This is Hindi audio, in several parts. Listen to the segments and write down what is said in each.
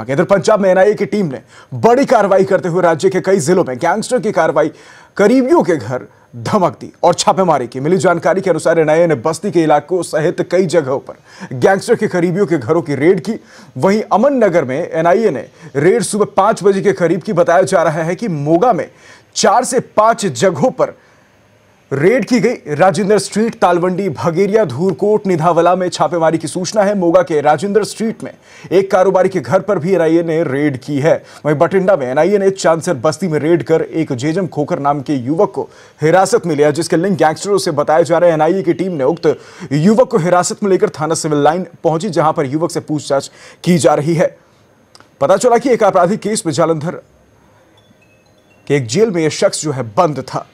कहाँ के इधर पंजाब में एनआईए की टीम ने बड़ी कार्रवाई करते हुए राज्य के कई जिलों में गैंगस्टर की कार्रवाई, करीबियों के घर धमक दी और छापेमारी की। मिली जानकारी के अनुसार एनआईए ने बस्ती के इलाकों सहित कई जगहों पर गैंगस्टर के करीबियों के घरों की रेड की। वहीं अमन नगर में एनआईए ने रेड सुबह पाँच बजे के करीब की बताया जा रहा है कि मोगा में चार से पाँच जगहों पर रेड की गई। राजेंद्र स्ट्रीट, तालवंडी, भगेरिया, धूरकोट, निधावला में छापेमारी की सूचना है। मोगा के राजेंद्र स्ट्रीट में एक कारोबारी के घर पर भी एनआईए ने रेड की है। वहीं बठिंडा में एनआईए ने चांसर बस्ती में रेड कर एक जेजम खोकर नाम के युवक को हिरासत में लिया, जिसके लिंक गैंगस्टरों से बताया जा रहा है। एनआईए की टीम ने उक्त युवक को हिरासत में लेकर थाना सिविल लाइन पहुँची, जहाँ पर युवक से पूछताछ की जा रही है। पता चला कि एक आपराधिक केस में जालंधर के एक जेल में यह शख्स जो है बंद था।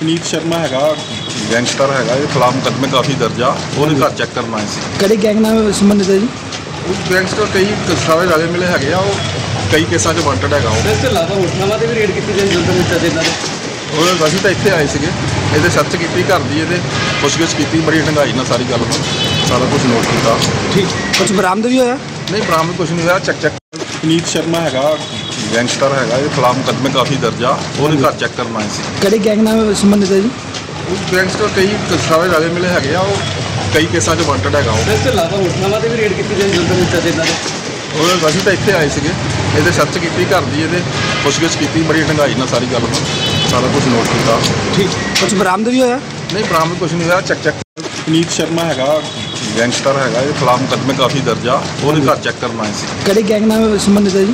ਪਨੀਤ ਸ਼ਰਮਾ ਹੈਗਾ ਗੈਂਗਸਟਰ ਹੈਗਾ ਇਹ ਖਿਲਾਫ ਮੁਕੱਦਮੇ ਕਾਫੀ ਦਰਜ ਆ ਉਹਦੇ ਘਰ ਚੈੱਕ ਕਰਨ ਆਏ ਸੀ। ਕਿਹੜੇ ਗੈਂਗ ਨਾਲ ਸੰਬੰਧਿਤ ਹੈ ਜੀ? ਉਹ ਗੈਂਗਸਟਰ ਕਈ ਸਾਰੇ ਰਾਲੇ ਮਿਲੇ ਹੈਗੇ ਆ ਉਹ ਕਈ ਕੇਸਾਂ 'ਚ ਵਾਂਟਡ ਹੈਗਾ ਉਹ। ਇਸ ਤੋਂ ਇਲਾਵਾ ਹੋਟਲਾਂ ਤੇ ਵੀ ਰੇਡ ਕੀਤੀ ਜਾਂਦੀ ਜਲਦ ਵਿੱਚ ਦੇ। ਨਾਲ ਉਹ ਅਸੀਂ ਤਾਂ ਇੱਥੇ ਆਏ ਸੀਗੇ ਇਹਦੇ ਸਰਚ ਕੀਤੀ ਘਰ ਦੀ ਇਹਦੇ ਪੁੱਛਗਿੱਛ ਕੀਤੀ ਬੜੀ ਢੰਗਾਈ ਨਾਲ ਸਾਰੀ ਗੱਲ ਨੂੰ ਸਾਰਾ ਕੁਝ ਨੋਟ ਕੀਤਾ। ਠੀਕ। ਕੁਝ ਬਰਾਮਦ ਵੀ ਹੋਇਆ? ਨਹੀਂ ਬਰਾਮਦ ਕੁਝ ਨਹੀਂ ਹੋਇਆ ਚੱਕ ਚੱਕ ਪਨੀਤ ਸ਼ਰਮਾ ਹੈਗਾ ਗੈਂਗਸਟਰ ਹੈਗਾ ਇਹ ਖਿਲਾਫ ਮੁਕੱਦਮੇ ਕਾਫੀ ਦਰਜ ਆ ਉਹਦੇ ਘਰ ਚੈੱਕ ਕਰਨ ਆਏ ਸੀ ਕਿਹੜੇ ਗੈਂਗ ਨਾਲ ਸੰਬੰਧਿਤ ਹੈ ਜੀ ਉਹ ਗੈਂਗਸਟਰ ਕਈ ਸਾਰੇ ਰਾਲੇ ਮਿਲੇ ਹੈਗੇ ਆ ਉਹ ਕਈ ਕੇਸਾਂ 'ਚ ਵਾਂਟਡ ਹੈਗਾ ਉਹ ਇਸ ਤੋਂ ਇਲਾਵਾ ਹੋਟਲਾਂ ਤੇ ਵੀ ਰੇਡ ਕੀਤੀ ਜਾਂਦੀ ਜਲਦ ਵਿੱਚ ਦੇ ਨਾਲ ਉਹ ਅਸੀਂ ਤਾਂ ਇੱਥੇ ਆਏ ਸੀਗੇ ਇਹਦੇ ਸਰਚ ਕੀਤੀ ਘਰ ਦੀ ਇਹਦੇ ਪੁੱਛਗਿੱਛ ਕੀਤੀ ਬੜੀ ਢੰਗਾਈ ਨਾਲ ਸਾਰੀ ਗੱਲ ਨੂੰ ਸਾਰਾ ਕੁਝ ਨੋਟ ਕੀਤਾ ਠੀਕ ਕੁਝ ਬਰਾਮਦ ਵੀ ਹੋਇਆ ਨਹੀਂ ਬਰਾਮਦ ਕੁਝ ਨਹੀਂ ਹੋਇਆ ਚੱਕ ਚੱਕ ਪਨੀਤ ਸ਼ਰਮਾ ਹੈਗਾ ਗੈਂਗਸਟਰ ਹੈਗਾ ਇਹ ਖਿਲਾਫ ਮੁਕੱਦਮੇ ਕਾਫੀ ਦਰਜ ਆ ਉਹਦੇ ਘਰ ਚੈੱਕ ਕਰਨ ਆਏ ਸੀ ਕਿਹੜੇ ਗੈਂਗ ਨਾਲ ਸੰਬੰਧਿਤ ਹੈ ਜੀ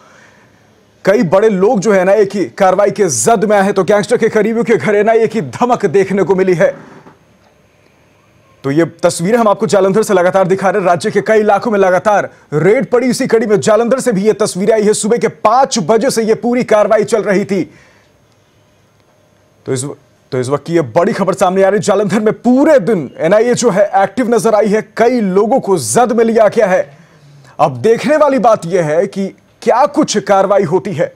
कई बड़े लोग जो है एनआईए की कार्रवाई के जद में आए हैं तो गैंगस्टर के करीबियों के घर एनआईए की धमक देखने को मिली है। तो ये तस्वीरें हम आपको जालंधर से लगातार दिखा रहे हैं। राज्य के कई इलाकों में लगातार रेड पड़ी इसी कड़ी में। जालंधर से भी ये तस्वीरें आई है। सुबह के पाँच बजे से ये पूरी कार्रवाई चल रही थी। तो इस तो इस वक्त की ये बड़ी खबर सामने आ रही है। जालंधर में पूरे दिन एनआईए जो है एक्टिव नज़र आई है। कई लोगों को जद में लिया गया है। अब देखने वाली बात यह है कि क्या कुछ कार्रवाई होती है?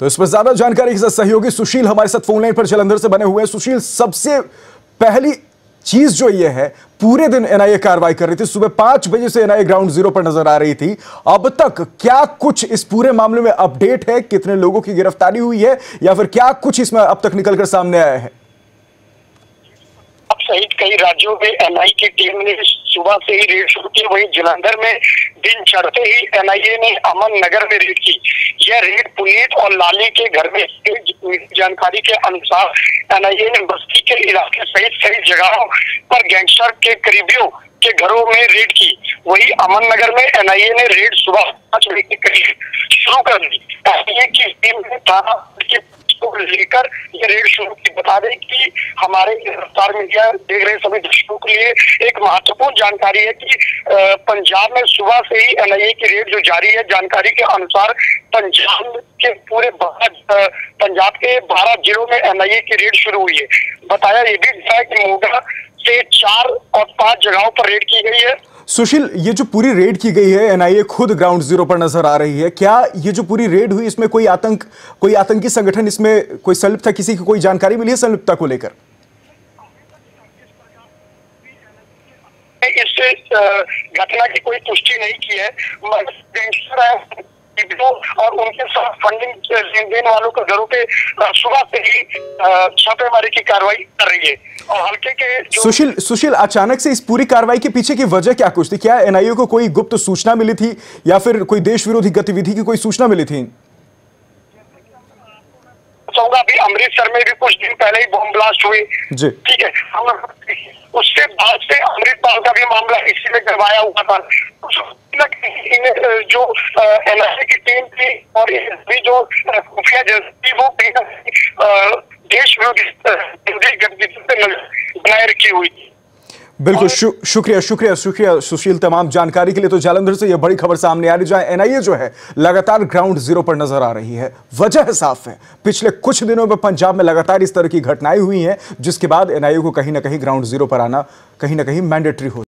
तो इस पर ज़्यादा जानकारी के साथ सहयोगी सुशील हमारे साथ फ़ोन लाइन पर जलंधर से बने हुए हैं। सुशील, सबसे पहली चीज़ जो ये है, पूरे दिन एनआईए कार्रवाई कर रही थी। सुबह पाँच बजे से एनआईए ग्राउंड ज़ीरो पर नज़र आ रही थी। अब तक क्या कुछ इस पूरे मामले में अपडेट है? कितने लोगों की गिरफ्तारी हुई है? या फिर क्या कुछ इसमें अब तक निकलकर सामने आया है? सहित कई राज्यों में एनआई की टीम ने सुबह से ही रेड शुरू की। वहीं जलंधर में दिन चढ़ते ही एनआईए ने अमन नगर में रेड की। यह रेड पुनीत और लाली के घर में जानकारी के अनुसार एनआईए ने बस्ती के इलाके सहित कई जगहों पर गैंगस्टर के करीबियों के घरों में रेड की। वही अमन नगर में एनआईए ने रेड सुबह पाँच बजे के करीब शुरू कर दी। एनआईए की टीम ने थाना के लेकर ये रेड शुरू की बता दें कि हमारे गिरफ़्तार मीडिया देख रहे सभी दर्शकों के लिए एक महत्वपूर्ण जानकारी है कि पंजाब में सुबह से ही एनआईए की रेड जो जारी है, जानकारी के अनुसार पंजाब के पूरे पंजाब के बारह जिलों में एनआईए की रेड शुरू हुई है। बताया ये भी गया कि मोगा से चार और पाँच जगहों पर रेड की गई है। सुशील, ये जो पूरी रेड की गई है एनआईए खुद ग्राउंड ज़ीरो पर नज़र आ रही है। क्या ये जो पूरी रेड हुई, इसमें कोई आतंक, कोई आतंकी संगठन, इसमें कोई संलिप्त था किसी की कोई जानकारी मिली है संलिप्तता को लेकर? इस घटना की कोई पुष्टि नहीं की है। पीड़ितों और उनके साथ फंडिंग लेन देन वालों के घरों पे सुबह से ही छापेमारी की कार्रवाई कर रही है। और हल्के के सुशील सुशील अचानक से इस पूरी कार्रवाई के पीछे की वजह क्या कुछ थी? क्या एनआईए को कोई गुप्त सूचना मिली थी या फिर कोई देश विरोधी गतिविधि की कोई सूचना मिली थी? चाहूँगा अभी अमृतसर में भी कुछ दिन पहले ही बॉम्ब ब्लास्ट हुए ठीक है हम उसके बाद से अमृतपाल करवाया हुआ था। जो एनआईए की टीम थी और भी जो खुफिया एजेंसी वो देश बनाए रखी हुई थी। बिल्कुल शु, शुक्रिया शुक्रिया शुक्रिया सुशील तमाम जानकारी के लिए। तो जालंधर से यह बड़ी खबर सामने आ रही जहाँ एनआईए जो है लगातार ग्राउंड ज़ीरो पर नज़र आ रही है। वजह साफ़ है पिछले कुछ दिनों में पंजाब में लगातार इस तरह की घटनाएँ हुई हैं जिसके बाद एनआईए को कहीं ना कहीं ग्राउंड ज़ीरो पर आना कहीं ना कहीं मैंडेटरी हो